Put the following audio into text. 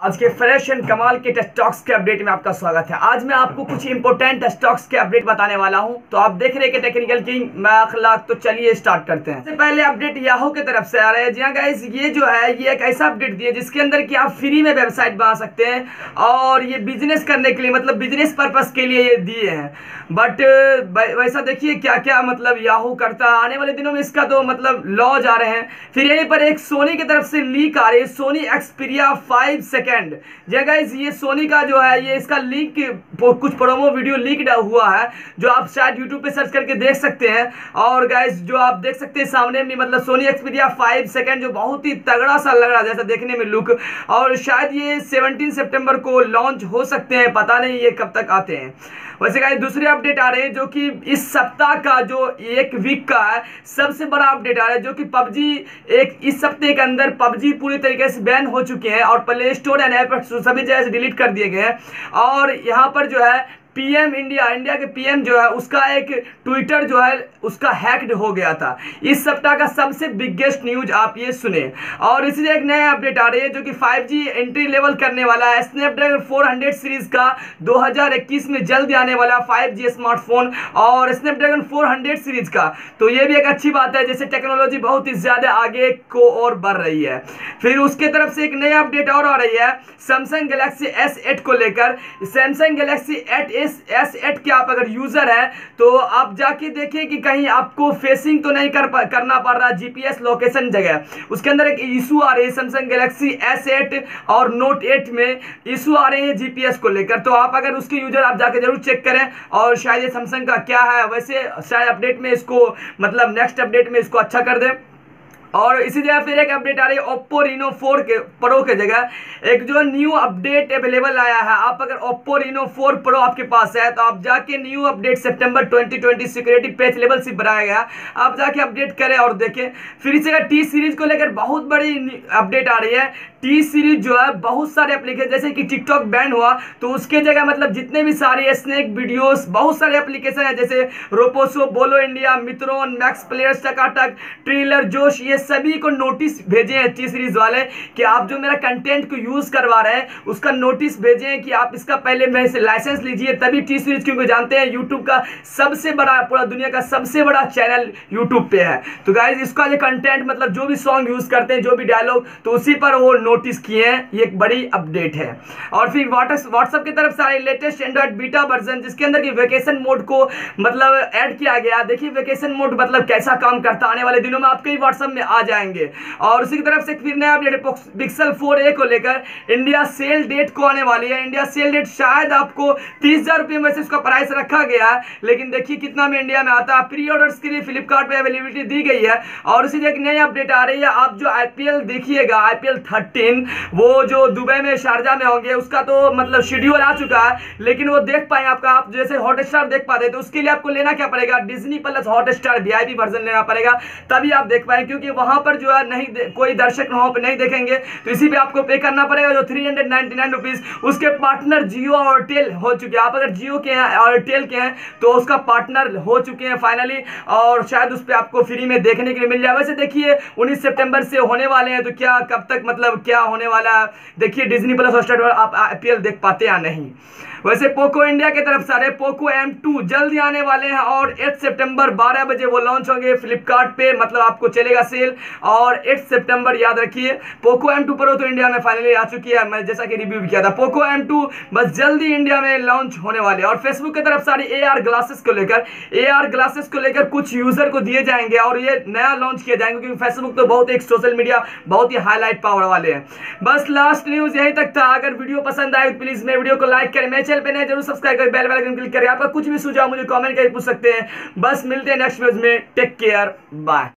आज के fresh and कमाल के स्टॉक्स के अपडेट में आपका स्वागत है। आज मैं आपको कुछ इंपोर्टेंट स्टॉक्स के अपडेट बताने वाला हूँ। तो आप देख रहे हैं टेक्निकल किंग मैं अखलाक तो चलिए स्टार्ट करते हैं। पहले अपडेट याहू की तरफ़ से आ रहे हैं। जी हाँ गाइस ये जो है, ये एक ऐसा अपडेट दिया जिसके अंदर की आप फ्री में वेबसाइट बना सकते हैं और ये बिज़नेस करने के लिए मतलब बिज़नेस पर्पज के लिए ये दिए हैं। बट वैसा देखिए क्या क्या मतलब याहू करता आने वाले दिनों में इसका तो मतलब लॉज आ रहे हैं। फिर यहीं पर एक सोनी की तरफ़ से लीक आ रही है। Sony Xperia five second second जय गाइस ये सोनी का जो है, ये इसका लीक कुछ प्रोमो वीडियो लीक हुआ है, जो आप शायद यूट्यूब पे सर्च करके देख सकते हैं। और गाइज़ जो आप देख सकते हैं सामने में मतलब सोनी एक्सपीरिया फाइव सेकेंड जो बहुत ही तगड़ा सा लग रहा है, जैसा देखने में लुक और शायद ये सेवनटीन सेप्टेम्बर को लॉन्च हो सकते हैं, पता नहीं ये कब तक आते हैं। वैसे गाइस दूसरे अपडेट आ रहे हैं जो कि इस सप्ताह का जो एक वीक का है, सबसे बड़ा अपडेट आ रहा है जो कि पबजी एक इस सप्ते के अंदर पबजी पूरी तरीके से बैन हो चुके हैं और प्ले स्टोर एंड ऐप सभी जगह से डिलीट कर दिए गए हैं। और यहाँ पर जो है पीएम इंडिया इंडिया के पीएम जो है, उसका एक ट्विटर जो है, उसका हैक्ड हो गया था। इस सप्ताह का सबसे बिगेस्ट न्यूज़ आप ये सुने। और इसी एक नया अपडेट आ रही है, जो कि 5G एंट्री लेवल करने वाला है। स्नैपड्रैगन 400 सीरीज़ का 2021 में जल्द आने वाला 5G स्मार्टफ़ोन और स्नैपड्रैगन 400 सीरीज़ का। तो ये भी एक अच्छी बात है जैसे टेक्नोलॉजी बहुत ही ज़्यादा आगे को और बढ़ रही है। फिर उसके तरफ़ से एक नया अपडेट और आ रही है सैमसंग गैलेक्सी एस को लेकर। Samsung Galaxy eight S S eight के आप अगर यूज़र है तो आप जाके देखिए कि कहीं आपको फेसिंग तो नहीं कर करना पड़ रहा जीपीएस लोकेशन जगह। उसके अंदर एक इशू आ रही है सैमसंग गैलेक्सी एस एट और नोट एट में इशू आ रहे हैं जीपीएस को लेकर। तो आप अगर उसके यूज़र आप जाके ज़रूर चेक करें और शायद ये सैमसंग का क्या है, वैसे शायद अपडेट में इसको मतलब नेक्स्ट अपडेट में इसको अच्छा कर दें। और इसी जगह फिर एक अपडेट आ रही है ओप्पो रिनो फोर के प्रो के जगह। एक जो न्यू अपडेट अवेलेबल आया है। आप अगर ओप्पो रिनो फोर प्रो आपके पास है तो आप जाके न्यू अपडेट सितंबर 2020 सिक्योरिटी पेज लेवल से बनाया गया आप जाके अपडेट करें और देखें। फिर इसी जगह टी सीरीज़ को लेकर बहुत बड़ी अपडेट आ रही है। टी सीरीज़ जो है, बहुत सारे एप्लीकेशन जैसे कि टिकटॉक बैन हुआ तो उसके जगह मतलब जितने भी सारे स्नैक वीडियोस बहुत सारे एप्लीकेशन है, जैसे Roposo Bolo India Mitron max players Takatak trailer Josh ये सभी को नोटिस भेजे हैं टी सीरीज़ वाले कि आप जो मेरा कंटेंट को यूज़ करवा रहे हैं, उसका नोटिस भेजे हैं कि आप इसका पहले से लाइसेंस लीजिए, तभी टी सीरीज़ क्योंकि जानते हैं यूट्यूब का सबसे बड़ा, पूरा दुनिया का सबसे बड़ा चैनल यूट्यूब पे है। तो गाइज़ इसका जो कंटेंट मतलब जो भी सॉन्ग यूज़ करते हैं, जो भी डायलॉग तो उसी पर वो नोटिस किए हैं, ये एक बड़ी अपडेट है। और फिर व्हाट्सएप की तरफ़ से आए लेटेस्ट एंड्रॉइड बीटा वर्जन जिसके अंदर की वेकेशन मोड को मतलब ऐड किया गया। देखिए वेकेशन मोड मतलब कैसा काम करता आने वाले दिनों में आपके ही व्हाट्सएप में आ जाएँगे। और उसी की तरफ़ से फिर नया अपडेट पिक्सल फोर ए को लेकर इंडिया सेल डेट को आने वाली है। इंडिया सेल डेट शायद आपको तीस हज़ार रुपये में से उसका प्राइस रखा गया है। लेकिन देखिए कितना में इंडिया में आता है। प्री ऑर्डर के लिए फ्लिपकार्ट पे अवेलेबिलिटी दी गई है। और उसी एक नई अपडेट आ रही है। आप जो आईपीएल देखिएगा आईपीएल थर्टीन वो जो दुबई में, शारजा में होंगे, उसका तो मतलब शेड्यूल आ चुका है। लेकिन वो देख पाए आपका आप जैसे हॉटस्टार देख पाते तो उसके लिए आपको लेना क्या पड़ेगा? Disney plus Hotstar V version लेना पड़ेगा। तभी आप देख पाए, क्योंकि वहाँ पर जो है नहीं कोई दर्शक वहाँ पर नहीं देखेंगे। तो इसी पे आपको पे करना पड़ेगा जो three hundred ninety nine rupees उसके पार्टनर जियो और एयरटेल हो चुके हैं। आप अगर जियो के हैं और एयरटेल के हैं तो उसका पार्टनर हो चुके हैं फाइनली और शायद उस पर आपको फ्री में देखने के लिए मिल जाए। वैसे देखिए, उन्नीस सितंबर से होने वाले हैं तो क्या, कब तक मतलब क्या होने वाला है? देखिए डिज्नी प्लस हॉटस्टार आप आई देख पाते या नहीं? वैसे पोको इंडिया की तरफ़ सारे पोको एम टू जल्दी आने वाले हैं, और 8 सितंबर 12 बजे वो लॉन्च होंगे। फ्लिपकार्ट पे मतलब आपको चलेगा सेल और एट सितंबर याद रखिए पोको एम टू प्रो तो इंडिया में फाइनली आ चुकी है, मैं जैसा कि रिव्यू किया था। पोको एम टू बस जल्दी इंडिया में लॉन्च होने वाले और फेसबुक की तरफ़ सारी आर ग्लासेस को लेकर आर ग्लासेस को लेकर कुछ यूज़र को दिए जाएँगे और ये नया लॉन्च किया जाएँगे, क्योंकि फेसबुक तो बहुत एक सोशल मीडिया बहुत ही हाईलाइट पावर वाले हैं। बस लास्ट न्यूज़ यही तक था। अगर वीडियो पसंद आए तो प्लीज़ मेरे वीडियो को लाइक करें। मैं चैनल पर नहीं ज़रूर सब्सक्राइब करें। बेल बेल क्लिक करें। आपका कुछ भी सुझाव मुझे कमेंट करके पूछ सकते हैं। बस मिलते हैं नेक्स्ट वीडियो में। Take care bye